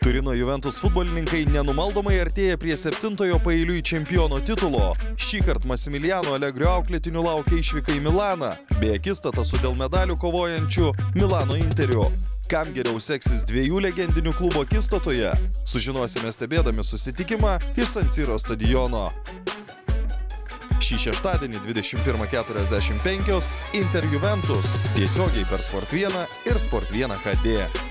Turino Juventus futbolininkai nenumaldomai artėja prie septintojo pailiui čempiono titulo. Šį kartą Massimiliano Allegrio auklėtinių laukia išvyka į Milaną, bei akistata su dėl medalių kovojančiu Milano Interiu. Kam geriau seksis dviejų legendinių klubo akistatoje, sužinosime stebėdami susitikimą iš San Siro stadiono. Šį šeštadienį 21.45 Inter Juventus tiesiogiai per Sport 1 ir Sport 1 HD.